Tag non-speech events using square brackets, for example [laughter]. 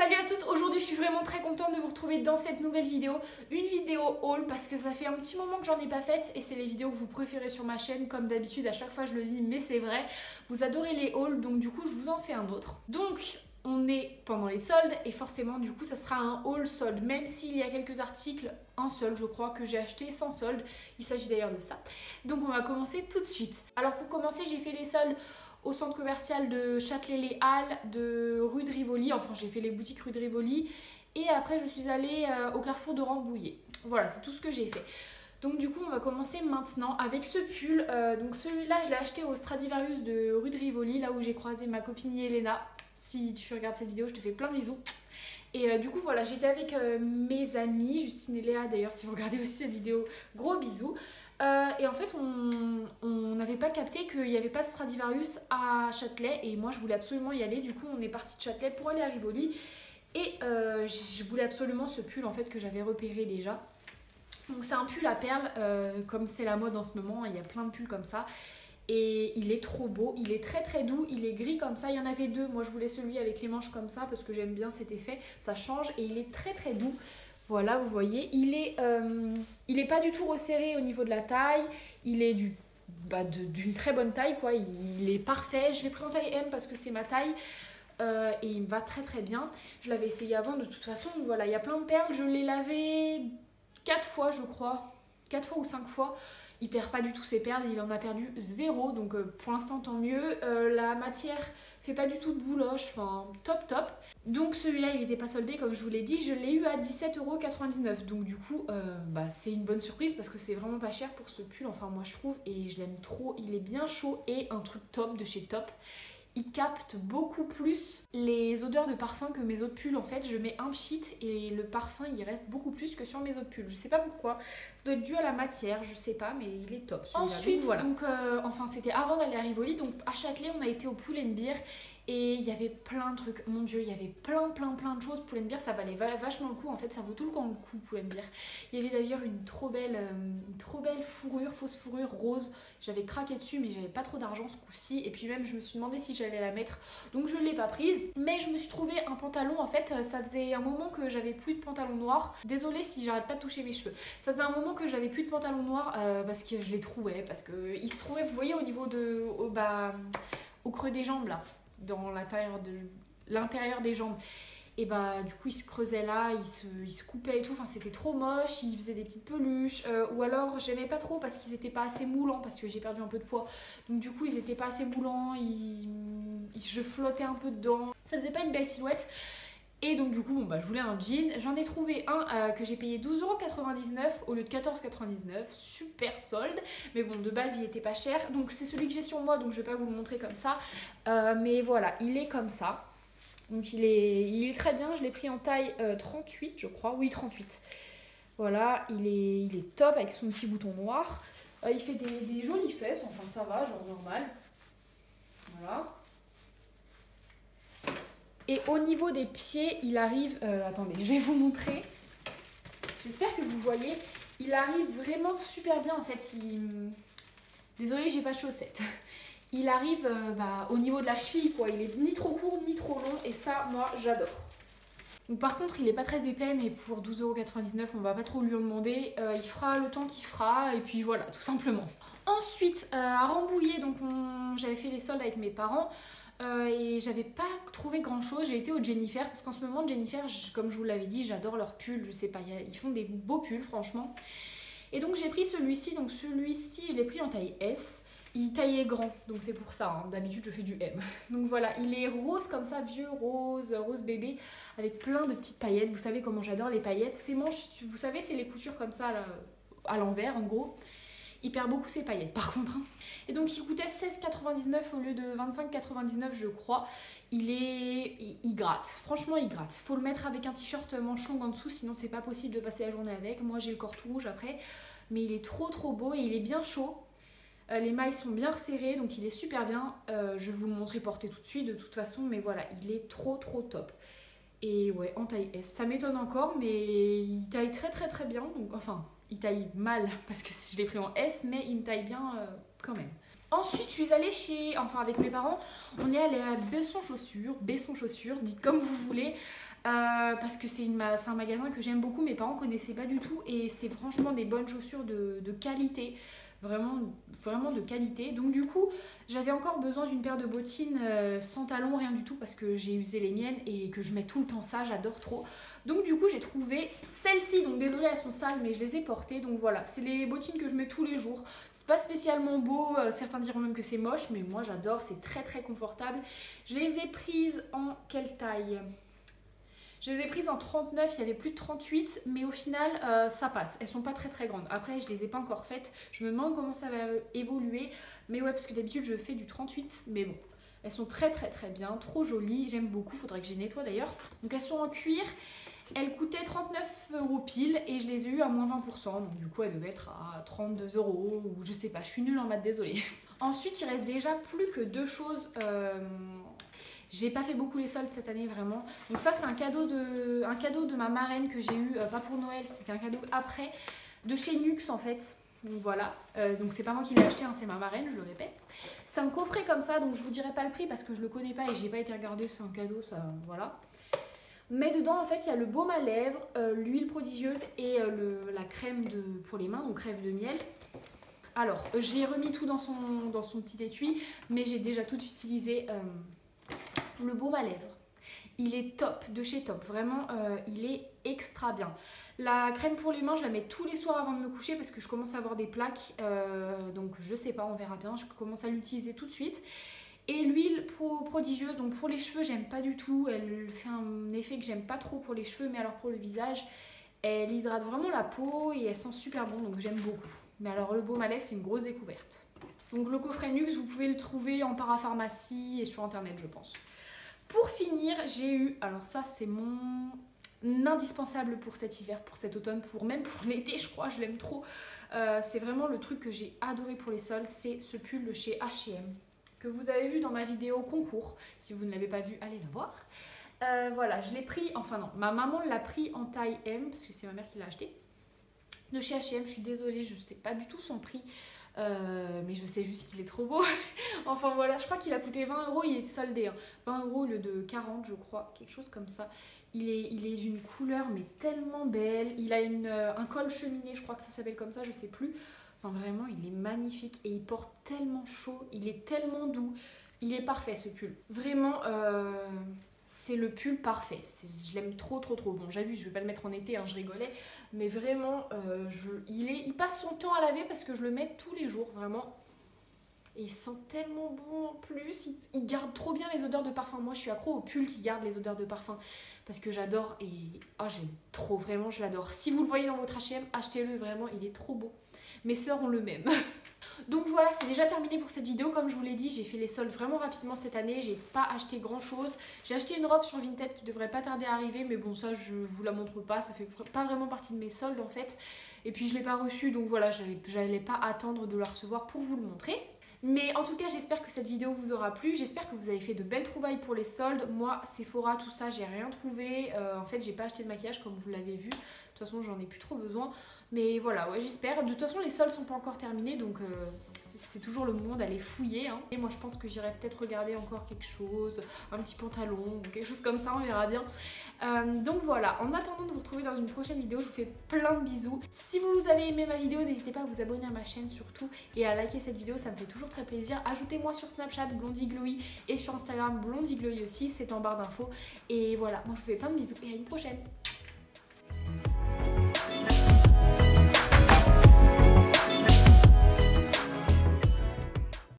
Salut à toutes, aujourd'hui je suis vraiment très contente de vous retrouver dans cette nouvelle vidéo. Une vidéo haul parce que ça fait un petit moment que j'en ai pas faite et c'est les vidéos que vous préférez sur ma chaîne comme d'habitude à chaque fois je le dis mais c'est vrai. Vous adorez les hauls donc du coup je vous en fais un autre. Donc on est pendant les soldes et forcément du coup ça sera un haul solde même s'il y a quelques articles, un seul je crois que j'ai acheté sans solde, il s'agit d'ailleurs de ça. Donc on va commencer tout de suite. Alors pour commencer j'ai fait les soldes au centre commercial de Châtelet-les Halles, de rue de Rivoli, enfin j'ai fait les boutiques rue de Rivoli et après je suis allée euh, au carrefour de Rambouillet. Voilà c'est tout ce que j'ai fait. Donc du coup on va commencer maintenant avec ce pull. Euh, donc celui-là je l'ai acheté au Stradivarius de rue de Rivoli, là où j'ai croisé ma copine Elena si tu regardes cette vidéo, je te fais plein de bisous. Et euh, du coup, voilà, j'étais avec mes amis, Justine et Léa d'ailleurs, si vous regardez aussi cette vidéo, gros bisous. Euh, et en fait, on n'avait pas capté qu'il n'y avait pas de Stradivarius à Châtelet. Et moi, je voulais absolument y aller. Du coup, on est parti de Châtelet pour aller à Rivoli. Et je voulais absolument ce pull en fait que j'avais repéré déjà. Donc c'est un pull à perles, comme c'est la mode en ce moment, il y a plein de pulls comme ça et il est trop beau, il est très très doux, il est gris comme ça, il y en avait deux, moi je voulais celui avec les manches comme ça parce que j'aime bien cet effet, ça change et il est très très doux. Voilà, vous voyez, il est, euh, il est pas du tout resserré au niveau de la taille, il est du, bah, d'une très bonne taille quoi, il est parfait, je l'ai pris en taille M parce que c'est ma taille. Euh, et il me va très très bien. Je l'avais essayé avant de toute façon. Voilà, il y a plein de perles. Je l'ai lavé 4 fois, je crois. 4 fois ou 5 fois il perd pas du tout ses perles, il en a perdu zéro, donc euh, pour l'instant tant mieux. Euh, la matière fait pas du tout de bouloche, enfin top top. Donc celui-là il n'était pas soldé comme je vous l'ai dit, je l'ai eu à 17,99€. Donc du coup euh, bah, c'est une bonne surprise parce que c'est vraiment pas cher pour ce pull, enfin moi je trouve, et je l'aime trop, il est bien chaud et un truc top de chez Top il capte beaucoup plus les odeurs de parfum que mes autres pulls. En fait, je mets un pchit et le parfum il reste beaucoup plus que sur mes autres pulls. Je sais pas pourquoi. Ça doit être dû à la matière, je sais pas, mais il est top. Ensuite, donc, euh, enfin c'était avant d'aller à Rivoli, donc à Châtelet on a été au Pool Beer et il y avait plein de trucs. Mon dieu, il y avait plein, plein, plein de choses. Beer, ça valait vachement le coup. En fait, ça vaut tout le le coup, Beer. Il y avait d'ailleurs une trop belle, euh, trop belle fourrure, fausse fourrure rose. J'avais craqué dessus, mais j'avais pas trop d'argent ce coup-ci. Et puis même, je me suis demandé si j'allais la mettre. Donc je l'ai pas prise. Mais je me suis trouvé un pantalon. En fait, euh, ça faisait un moment que j'avais plus de pantalon noir. Désolée si j'arrête pas de toucher mes cheveux. Ça faisait un moment que j'avais plus de pantalon noir euh, parce que je les trouvais. Parce que se trouvait, vous voyez, au niveau de. Au, bah, au creux des jambes là dans l'intérieur de l'intérieur des jambes. Et bah du coup il se creusait là, il se, il se coupait et tout, enfin c'était trop moche, il faisait des petites peluches, euh, ou alors j'aimais pas trop parce qu'ils étaient pas assez moulants, parce que j'ai perdu un peu de poids, donc du coup ils étaient pas assez moulants, je flottais un peu dedans, ça faisait pas une belle silhouette, et donc du coup, bon, bah, je voulais un jean. J'en ai trouvé un euh, que j'ai payé 12,99€ au lieu de 14,99€. Super solde. Mais bon, de base, il était pas cher. Donc c'est celui que j'ai sur moi, donc je vais pas vous le montrer comme ça. Euh, mais voilà, il est comme ça. Donc il est, il est très bien. Je l'ai pris en taille 38, euh, je crois. Oui, 38. Voilà, il est, il est top avec son petit bouton noir. il fait des, des jolies fesses, enfin ça va, genre normal. Voilà. Et au niveau des pieds, il arrive... Euh, attendez, je vais vous montrer. J'espère que vous voyez. Il arrive vraiment super bien en fait. Désolée, j'ai pas de chaussettes. Il arrive euh, bah, au niveau de la cheville quoi. Il est ni trop court ni trop long et ça, moi, j'adore. Par contre, il est pas très épais, mais pour 12,99€, on va pas trop lui en demander. Euh, il fera le temps qu'il fera, et puis voilà, tout simplement. Ensuite, à Rambouillet, donc j'avais fait les soldes avec mes parents. Et j'avais pas trouvé grand chose. J'ai été au Jennifer parce qu'en ce moment, Jennifer, comme je vous l'avais dit, j'adore leurs pulls. Je sais pas, ils font des beaux pulls, franchement. Et donc j'ai pris celui-ci. Donc celui-ci, je l'ai pris en taille S. Il taillait grand, donc c'est pour ça. Hein. D'habitude, je fais du M. [laughs] Donc voilà, il est rose comme ça, vieux rose, rose bébé, avec plein de petites paillettes. Vous savez comment j'adore les paillettes. Ces manches, vous savez, c'est les coutures comme ça, à l'envers, en gros. Il perd beaucoup ses paillettes par contre. Hein. Et donc il coûtait 16,99 au lieu de 25,99 je crois. Il est... Il, gratte. Franchement il gratte. Faut le mettre avec un t-shirt manche longue en dessous sinon c'est pas possible de passer la journée avec. Moi j'ai le corps tout rouge après. Mais il est trop trop beau et il est bien chaud. Euh, les mailles sont bien serrées donc il est super bien. Euh, je vais vous le montrer porté tout de suite de toute façon. Mais voilà il est trop trop top. Et ouais en taille S. Ça m'étonne encore mais il taille très très très bien. Donc enfin il taille mal [laughs] parce que je l'ai pris en S, mais il me taille bien euh, quand même. Ensuite, je suis allée chez, enfin avec mes parents, on est allé à Besson Chaussures, Besson Chaussures, dites comme vous voulez. Euh, parce que c'est un magasin que j'aime beaucoup, mes parents connaissaient pas du tout et c'est franchement des bonnes chaussures de, qualité, vraiment, vraiment de qualité. Donc du coup, j'avais encore besoin d'une paire de bottines euh, sans talons, rien du tout, parce que j'ai usé les miennes et que je mets tout le temps ça, j'adore trop. Donc du coup, j'ai trouvé celles-ci, donc désolée, elles sont sales, mais je les ai portées. Donc voilà, c'est les bottines que je mets tous les jours. C'est pas spécialement beau, euh, certains diront même que c'est moche, mais moi j'adore, c'est très très confortable. Je les ai prises en quelle taille? Je les ai prises en 39, il y avait plus de 38, mais au final, euh, ça passe. Elles sont pas très très grandes. Après, je les ai pas encore faites. Je me demande comment ça va évoluer. Mais ouais, parce que d'habitude, je fais du 38. Mais bon, elles sont très très très bien, trop jolies. J'aime beaucoup, faudrait que je les nettoie d'ailleurs. Donc elles sont en cuir. Elles coûtaient 39 euros pile et je les ai eues à moins 20%. Donc du coup, elles devaient être à 32 euros ou je sais pas. Je suis nulle en maths, désolée. [laughs] Ensuite, il reste déjà plus que deux choses. Euh, j'ai pas fait beaucoup les soldes cette année vraiment. Donc ça c'est un cadeau de un cadeau de ma marraine que j'ai eu, euh, pas pour Noël, c'était un cadeau après, de chez Nux en fait. Donc voilà, euh, donc c'est pas moi qui l'ai acheté, hein, c'est ma marraine, je le répète. C'est un coffret comme ça, donc je vous dirai pas le prix parce que je le connais pas et j'ai pas été regarder, c'est un cadeau, ça voilà. Mais dedans en fait il y a le baume à lèvres, euh, l'huile prodigieuse et la crème de, pour les mains, donc crème de miel. Alors, j'ai remis tout dans son, dans son petit étui, mais j'ai déjà tout utilisé le baume à lèvres. Il est top, de chez Top. Vraiment, euh, il est extra bien. La crème pour les mains, je la mets tous les soirs avant de me coucher parce que je commence à avoir des plaques. Euh, donc je sais pas, on verra bien. Je commence à l'utiliser tout de suite. Et l'huile prodigieuse, donc pour les cheveux, j'aime pas du tout. Elle fait un effet que j'aime pas trop pour les cheveux, mais alors pour le visage, elle hydrate vraiment la peau et elle sent super bon, donc j'aime beaucoup. Mais alors le baume à lèvres, c'est une grosse découverte. Donc le coffret Nux, vous pouvez le trouver en parapharmacie et sur internet, je pense. Pour finir, j'ai eu, alors ça c'est mon indispensable pour cet hiver, pour cet automne, pour même pour [laughs] l'été, je crois, je l'aime trop. Euh, c'est vraiment le truc que j'ai adoré pour les soldes, c'est ce pull de chez H&M que vous avez vu dans ma vidéo concours. Si vous ne l'avez pas vu, allez la voir. Euh, voilà, je l'ai pris, enfin non, ma maman l'a pris en taille M parce que c'est ma mère qui l'a acheté. De chez H&M, je suis désolée, je ne sais pas du tout son prix. Euh, mais je sais juste qu'il est trop beau. [laughs] enfin voilà, je crois qu'il a coûté 20 euros, il était soldé. 20 hein. euros au lieu de 40, je crois, quelque chose comme ça. Il est, il est d'une couleur mais tellement belle. Il a une, euh, un col cheminé, je crois que ça s'appelle comme ça, je sais plus. Enfin vraiment, il est magnifique et il porte tellement chaud, il est tellement doux. Il est parfait ce pull. Vraiment, euh, c'est le pull parfait. Je l'aime trop trop trop. Bon, j'abuse, je vais pas le mettre en été, hein, je rigolais. Mais vraiment, euh, il, est, il passe son temps à laver parce que je le mets tous les jours, vraiment. Et il sent tellement bon en plus. Il, garde trop bien les odeurs de parfum. Moi, je suis accro au pull qui garde les odeurs de parfum. Parce que j'adore et oh, j'aime trop, vraiment, je l'adore. Si vous le voyez dans votre H&M, achetez-le, vraiment, il est trop beau. Mes sœurs ont le même. [laughs] Donc voilà, c'est déjà terminé pour cette vidéo. Comme je vous l'ai dit, j'ai fait les soldes vraiment rapidement cette année. J'ai pas acheté grand chose. J'ai acheté une robe sur Vinted qui devrait pas tarder à arriver. Mais bon, ça, je vous la montre pas. Ça fait pas vraiment partie de mes soldes en fait. Et puis je l'ai pas reçue. Donc voilà, j'allais pas attendre de la recevoir pour vous le montrer. Mais en tout cas, j'espère que cette vidéo vous aura plu. J'espère que vous avez fait de belles trouvailles pour les soldes. Moi, Sephora, tout ça, j'ai rien trouvé. Euh, en fait, j'ai pas acheté de maquillage comme vous l'avez vu. De toute façon, j'en ai plus trop besoin. Mais voilà, j'espère. De toute façon, les soldes sont pas encore terminés, donc euh, c'est toujours le moment d'aller fouiller. Hein. Et moi, je pense que j'irai peut-être regarder encore quelque chose, un petit pantalon ou quelque chose comme ça, on verra bien. Euh, donc voilà, en attendant de vous retrouver dans une prochaine vidéo, je vous fais plein de bisous. Si vous avez aimé ma vidéo, n'hésitez pas à vous abonner à ma chaîne surtout et à liker cette vidéo, ça me fait toujours très plaisir. Ajoutez-moi sur Snapchat Blondie Glowy et sur Instagram Blondie Glowy aussi, c'est en barre d'infos. Et voilà, moi je vous fais plein de bisous et à une prochaine